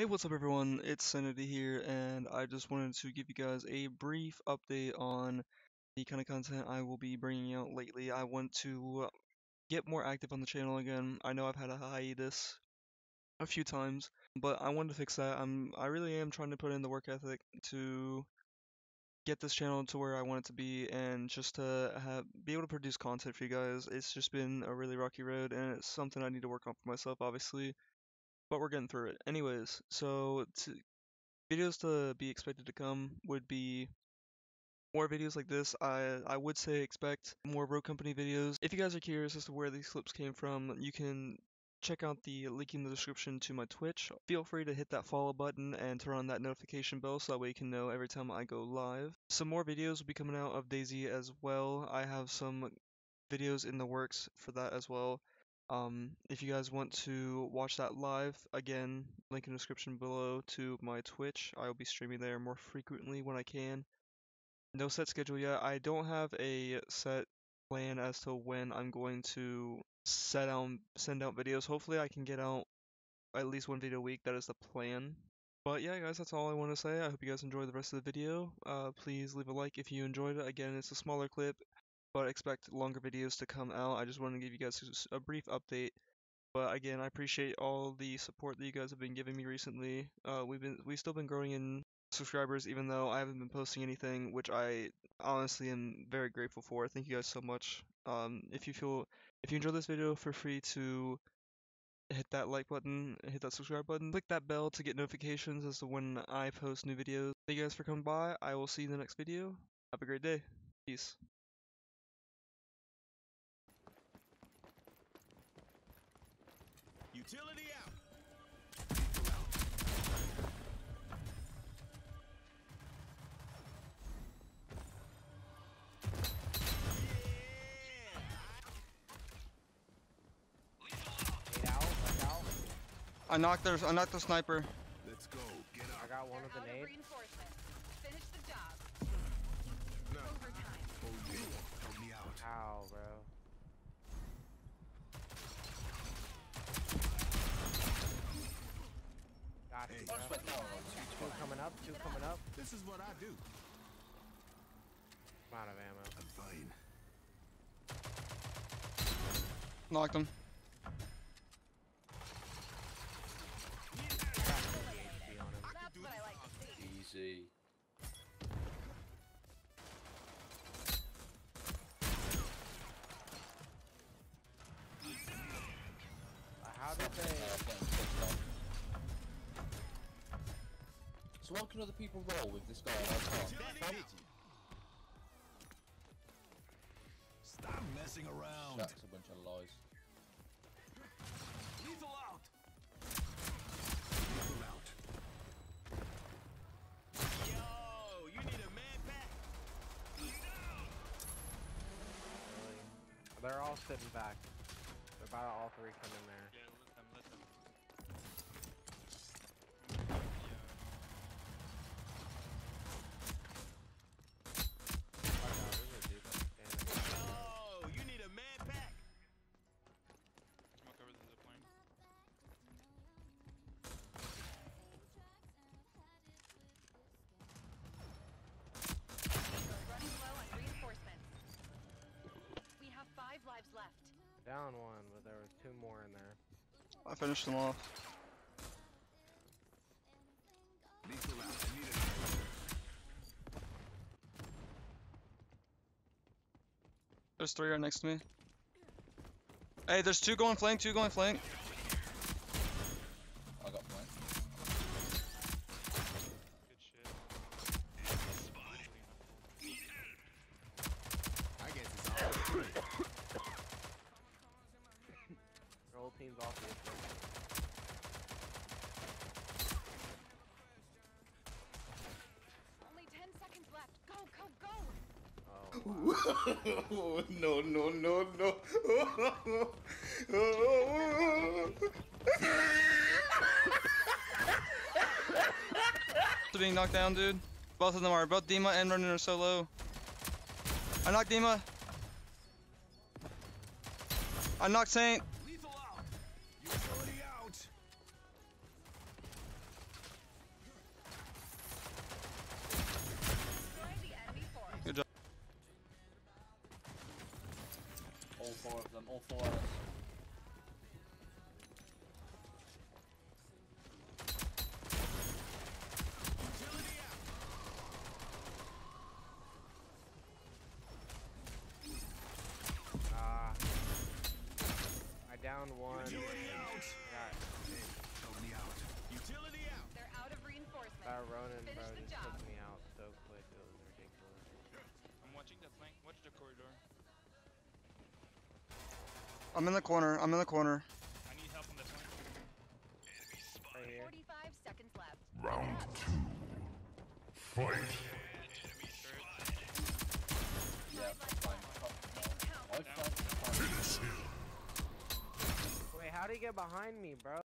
Hey, what's up everyone? It's Sanity here, and I just wanted to give you guys a brief update on the kind of content I will be bringing out lately. I want to uh, get more active on the channel again. I know I've had a hiatus a few times, but I wanted to fix that. I'm I really am trying to put in the work ethic to get this channel to where I want it to be and just to have be able to produce content for you guys. It's just been a really rocky road and it's something I need to work on for myself obviously but we're getting through it. Anyways, so videos to be expected to come would be more videos like this. I I would say expect more Rogue Company videos. If you guys are curious as to where these clips came from, you can check out the link in the description to my Twitch. Feel free to hit that follow button and turn on that notification bell so that way you can know every time I go live. Some more videos will be coming out of DayZ as well. I have some videos in the works for that as well. Um, if you guys want to watch that live, again, link in the description below to my Twitch. I will be streaming there more frequently when I can. No set schedule yet. I don't have a set plan as to when I'm going to set out send out videos. Hopefully I can get out at least one video a week. That is the plan. But yeah, guys, that's all I want to say. I hope you guys enjoy the rest of the video. Uh, please leave a like if you enjoyed it. Again, it's a smaller clip but expect longer videos to come out. I just wanted to give you guys a brief update. But again, I appreciate all the support that you guys have been giving me recently. Uh, we've been we've still been growing in subscribers, even though I haven't been posting anything, which I honestly am very grateful for. Thank you guys so much. Um, if you feel if you enjoyed this video, feel free to hit that like button, hit that subscribe button, click that bell to get notifications as to when I post new videos. Thank you guys for coming by. I will see you in the next video. Have a great day. Peace. Utility out. Out. I knocked the I knocked the sniper. Let's go. Get I got one with They're the out of nade. reinforcements. Finish the job. No. Overtime. Oh, you. Help me out. Ow, bro. Got you, Hey. bro. Two coming up, two coming up. This is what I do. I'm out of ammo. I'm fine. Knocked him. So why can other people roll with this guy and I can't? Stop messing around. That's a bunch of lies. Lethal out. Lethal out. Yo, you need a man pack. Really? They're all sitting back. They're about to all three come in there. One, but there was two more in there. I finished them off. Lethal out. I need a There's three right next to me. Hey, there's two going flank, two going flank. I got flank. Good shit. I guess it's all good. Their whole team's off the issue. Only 10 seconds left. Go, go, go! Oh, no, no, no, no. Still being knocked down, dude. Both of them are. Both Dima and Ronin are so low. I knocked Dima. I knocked Saint. Four of them, all four of us. Ah. I downed one. Utility out. Got Help me out. Utility out. They're out of reinforcements. that Ronin, Finish bro, the just job. I'm in the corner. I'm in the corner. I need help on the flank. Right 45 seconds left. Round two. Fight. Yeah, Five fine. lives left. They count. I've flanked the front. Finish him. Wait, how would he get behind me, bro?